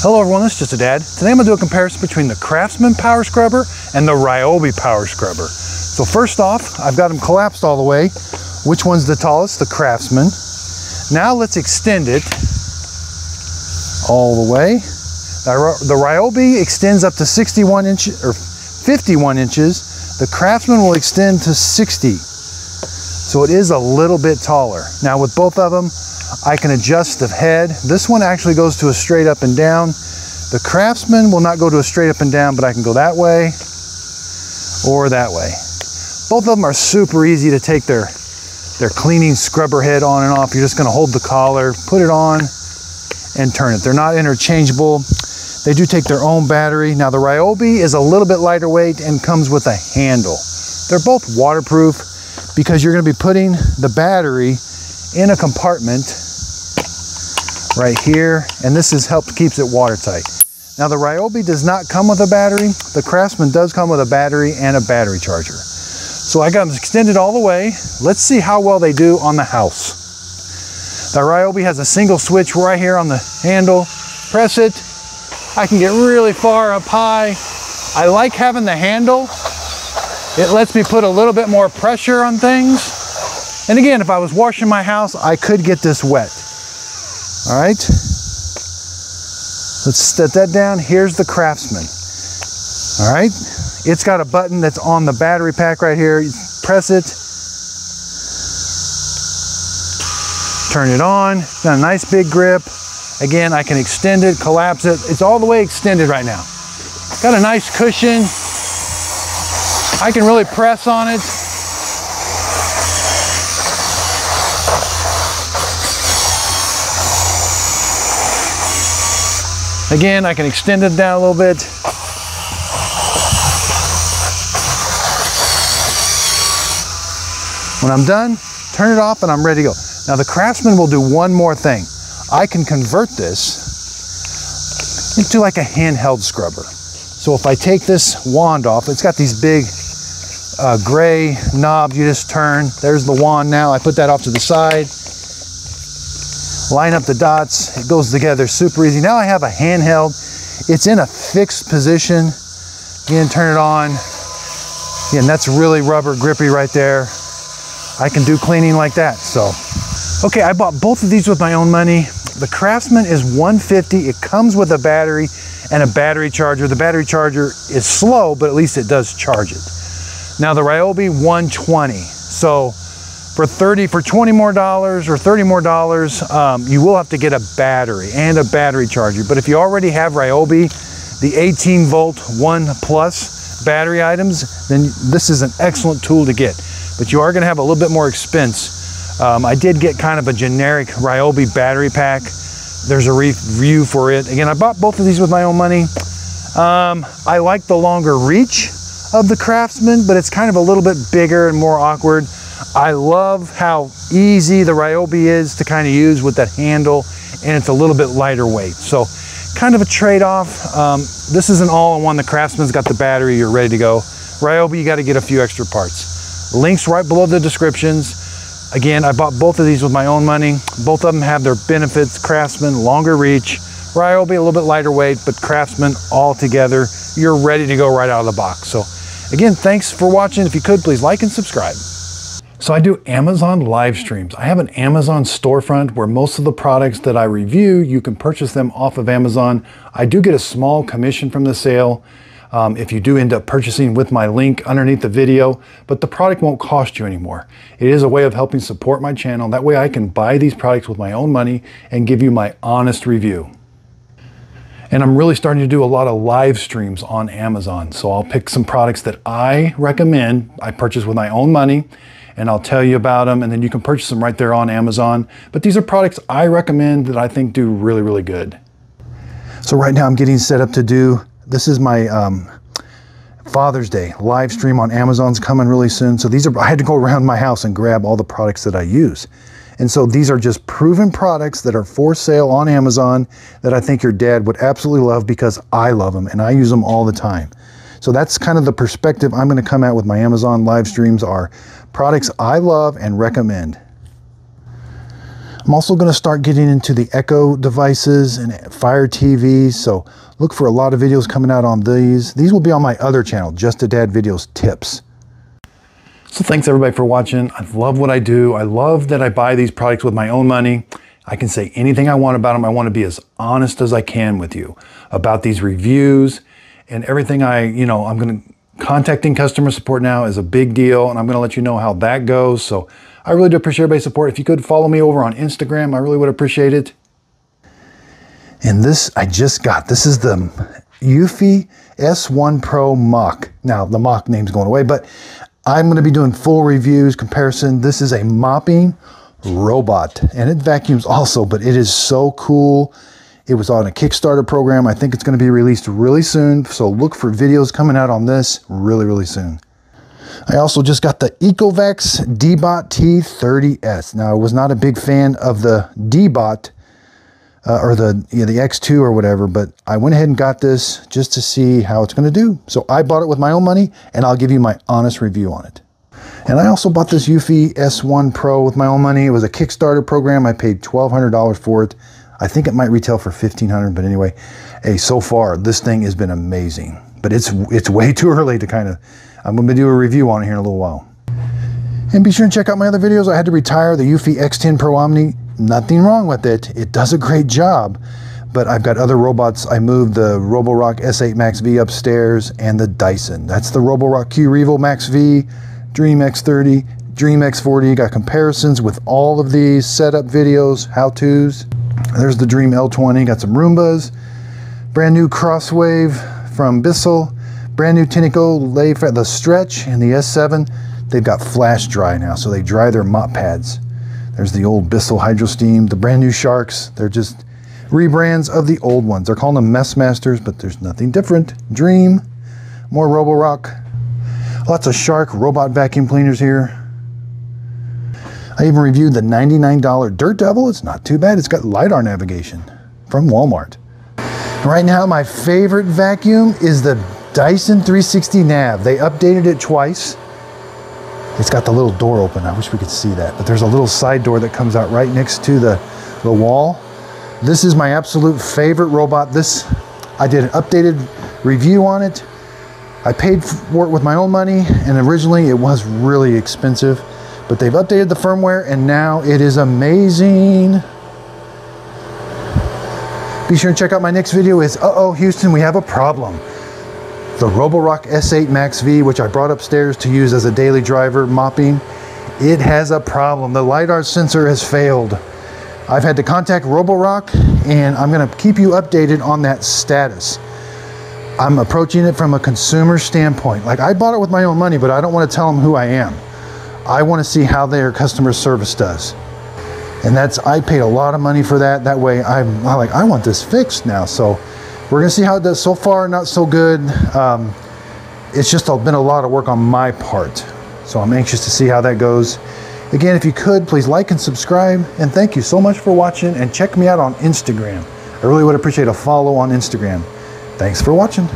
Hello everyone, this is Just a Dad. Today I'm going to do a comparison between the Craftsman Power Scrubber and the Ryobi Power Scrubber. So first off, I've got them collapsed all the way. Which one's the tallest? The Craftsman. Now let's extend it all the way. The Ryobi extends up to 61 inches or 51 inches. The Craftsman will extend to 60. So it is a little bit taller. Now with both of them, I can adjust the head. This one actually goes to a straight up and down. The Craftsman will not go to a straight up and down, but I can go that way or that way. Both of them are super easy to take their, their cleaning scrubber head on and off. You're just gonna hold the collar, put it on, and turn it. They're not interchangeable. They do take their own battery. Now the Ryobi is a little bit lighter weight and comes with a handle. They're both waterproof because you're gonna be putting the battery in a compartment right here, and this has helped keeps it watertight. Now the Ryobi does not come with a battery. The Craftsman does come with a battery and a battery charger. So I got them extended all the way. Let's see how well they do on the house. The Ryobi has a single switch right here on the handle. Press it. I can get really far up high. I like having the handle. It lets me put a little bit more pressure on things. And again, if I was washing my house, I could get this wet. All right. Let's set that down. Here's the Craftsman. All right. It's got a button that's on the battery pack right here. You press it. Turn it on. got a nice big grip. Again, I can extend it, collapse it. It's all the way extended right now. Got a nice cushion. I can really press on it. Again, I can extend it down a little bit. When I'm done, turn it off and I'm ready to go. Now the Craftsman will do one more thing. I can convert this into like a handheld scrubber. So if I take this wand off, it's got these big uh, gray knobs you just turn. There's the wand now. I put that off to the side line up the dots, it goes together super easy. Now I have a handheld, it's in a fixed position. Again, turn it on. Again, that's really rubber grippy right there. I can do cleaning like that, so. Okay, I bought both of these with my own money. The Craftsman is 150. It comes with a battery and a battery charger. The battery charger is slow, but at least it does charge it. Now the Ryobi 120. So for 30, for 20 more dollars or 30 more dollars, um, you will have to get a battery and a battery charger. But if you already have Ryobi, the 18 volt one plus battery items, then this is an excellent tool to get. But you are gonna have a little bit more expense. Um, I did get kind of a generic Ryobi battery pack. There's a review for it. Again, I bought both of these with my own money. Um, I like the longer reach of the Craftsman, but it's kind of a little bit bigger and more awkward. I love how easy the Ryobi is to kind of use with that handle and it's a little bit lighter weight. So kind of a trade-off. Um, this is an all-in-one. The Craftsman's got the battery. You're ready to go. Ryobi, you got to get a few extra parts. Links right below the descriptions. Again, I bought both of these with my own money. Both of them have their benefits. Craftsman, longer reach. Ryobi, a little bit lighter weight, but Craftsman all together. You're ready to go right out of the box. So again, thanks for watching. If you could, please like and subscribe. So I do Amazon live streams. I have an Amazon storefront where most of the products that I review, you can purchase them off of Amazon. I do get a small commission from the sale um, if you do end up purchasing with my link underneath the video, but the product won't cost you anymore. It is a way of helping support my channel. That way I can buy these products with my own money and give you my honest review. And I'm really starting to do a lot of live streams on Amazon. So I'll pick some products that I recommend, I purchase with my own money, and I'll tell you about them and then you can purchase them right there on Amazon. But these are products I recommend that I think do really, really good. So right now I'm getting set up to do, this is my um, Father's Day live stream on Amazon's coming really soon. So these are, I had to go around my house and grab all the products that I use. And so these are just proven products that are for sale on Amazon that I think your dad would absolutely love because I love them and I use them all the time. So that's kind of the perspective I'm going to come at with my Amazon live streams are products I love and recommend. I'm also going to start getting into the Echo devices and Fire TVs. So look for a lot of videos coming out on these. These will be on my other channel, Just a Dad Videos Tips. So thanks everybody for watching. I love what I do. I love that I buy these products with my own money. I can say anything I want about them. I want to be as honest as I can with you about these reviews and everything I, you know, I'm going to contacting customer support now is a big deal and I'm going to let you know how that goes. So I really do appreciate everybody's support. If you could follow me over on Instagram, I really would appreciate it. And this I just got. This is the Eufy S1 Pro Mach. Now the Mach name's going away, but I'm going to be doing full reviews, comparison. This is a mopping robot and it vacuums also, but it is so cool. It was on a Kickstarter program. I think it's going to be released really soon. So look for videos coming out on this really, really soon. I also just got the Ecovacs Deebot T30S. Now, I was not a big fan of the Deebot uh, or the you know, the X2 or whatever, but I went ahead and got this just to see how it's going to do. So I bought it with my own money, and I'll give you my honest review on it. And I also bought this Eufy S1 Pro with my own money. It was a Kickstarter program. I paid $1,200 for it. I think it might retail for 1500 but anyway, hey, so far, this thing has been amazing. But it's, it's way too early to kind of, I'm going to do a review on it here in a little while. And be sure and check out my other videos. I had to retire the Eufy X10 Pro Omni. Nothing wrong with it. It does a great job. But I've got other robots. I moved the Roborock S8 Max V upstairs and the Dyson. That's the Roborock Q Revo Max V, Dreame X30, Dreame X40. Got comparisons with all of these setup videos, how-tos. There's the Dreame L20, got some Roombas, brand new Crosswave from Bissell, brand new Tineco lathe, the Stretch and the S7. They've got flash dry now, so they dry their mop pads. There's the old Bissell Hydro Steam, the brand new Sharks. They're just rebrands of the old ones. They're calling them Mess Masters, but there's nothing different. Dreame, more Roborock, lots of Shark robot vacuum cleaners here. I even reviewed the $99 Dirt Devil. It's not too bad. It's got LiDAR navigation from Walmart. Right now, my favorite vacuum is the Dyson 360 Nav. They updated it twice. It's got the little door open. I wish we could see that. But there's a little side door that comes out right next to the, the wall. This is my absolute favorite robot. This, I did an updated review on it. I paid for it with my own money, and originally it was really expensive. But they've updated the firmware and now it is amazing. Be sure and check out my next video is, uh-oh, Houston, we have a problem. The Roborock S8 Max V, which I brought upstairs to use as a daily driver mopping, it has a problem. The LiDAR sensor has failed. I've had to contact Roborock and I'm gonna keep you updated on that status. I'm approaching it from a consumer standpoint. Like I bought it with my own money, but I don't wanna tell them who I am. I want to see how their customer service does. And that's, I paid a lot of money for that. That way I'm, I'm like, I want this fixed now. So we're to see how it does. So far, not so good. Um, it's just been a lot of work on my part. So I'm anxious to see how that goes. Again, if you could, please like and subscribe. And thank you so much for watching. And check me out on Instagram. I really would appreciate a follow on Instagram. Thanks for watching.